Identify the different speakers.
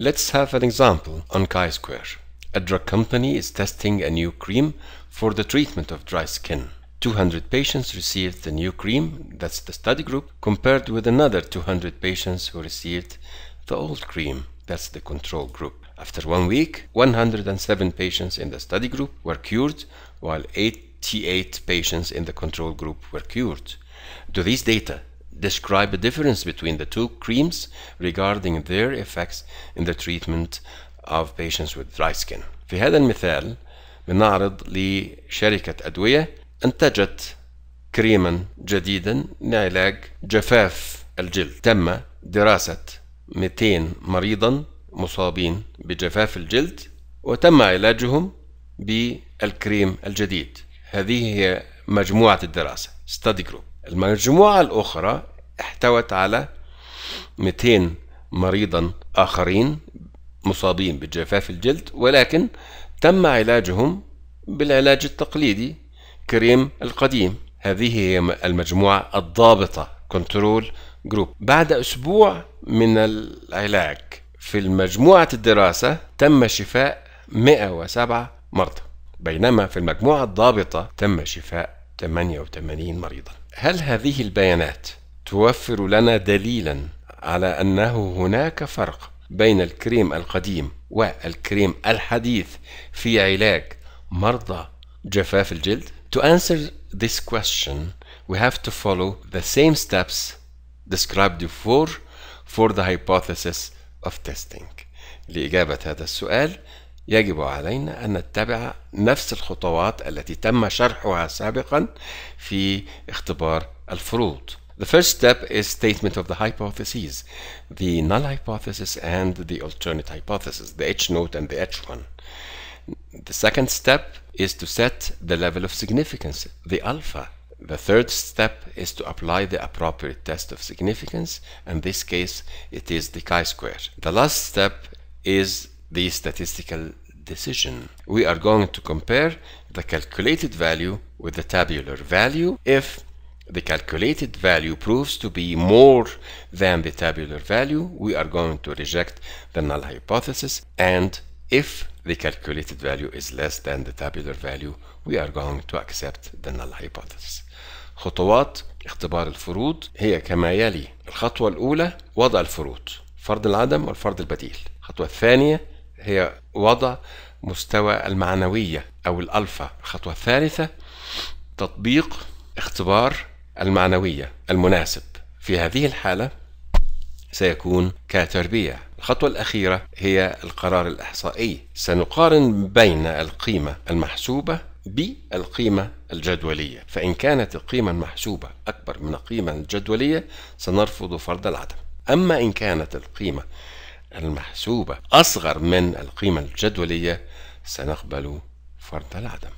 Speaker 1: Let's have an example on chi-square. A drug company is testing a new cream for the treatment of dry skin. 200 patients received the new cream, that's the study group, compared with another 200 patients who received the old cream, that's the control group. After one week, 107 patients in the study group were cured, while 88 patients in the control group were cured. Do these data describe a difference between the two creams regarding their effects in the treatment of patients with dry skin. في هذا المثال بنعرض لشركة أدوية أنتجت كريما جديدا لعلاج جفاف الجلد. تم دراسة 200 مريضا مصابين بجفاف الجلد وتم علاجهم بالكريم الجديد. هذه هي مجموعة الدراسة. Study group. المجموعة الأخرى احتوت على 200 مريضا آخرين مصابين بجفاف الجلد ولكن تم علاجهم بالعلاج التقليدي كريم القديم. هذه هي المجموعة الضابطة control group. بعد أسبوع من العلاج في المجموعة الدراسة تم شفاء 107 مرضى. بينما في المجموعة الضابطة تم شفاء 88 مريضا هل هذه البيانات توفر لنا دليلا على أنه هناك فرق بين الكريم القديم والكريم الحديث في علاج مرضى جفاف الجلد To answer this question, we have to follow the same steps described before for the hypothesis of testing. لإجابة هذا السؤال يجب علينا أن نتبع نفس الخطوات التي تم شرحها سابقا في اختبار الفروض. The first step is statement of the hypotheses, the null hypothesis and the alternate hypothesis, the H note and the H1. The second step is to set the level of significance, the alpha. The third step is to apply the appropriate test of significance. In this case, it is the chi-square. The last step is the statistical decision. We are going to compare the calculated value with the tabular value. If the calculated value proves to be more than the tabular value, we are going to reject the null hypothesis. And if the calculated value is less than the tabular value, we are going to accept the null hypothesis. خطوات اختبار الفروض هي كما يلي الخطوة الأولى وضع الفروض فرض العدم والفرض البديل الخطوة الثانية هي وضع مستوى المعنوية أو الألفا. الخطوة الثالثة تطبيق اختبار المعنوية المناسب. في هذه الحالة سيكون كتربية. الخطوة الأخيرة هي القرار الإحصائي. سنقارن بين القيمة المحسوبة بالقيمة الجدولية. فإن كانت القيمة المحسوبة أكبر من القيمة الجدولية سنرفض فرض العدم. أما إن كانت القيمة المحسوبة. أصغر من القيمة الجدولية سنقبل فرض العدم.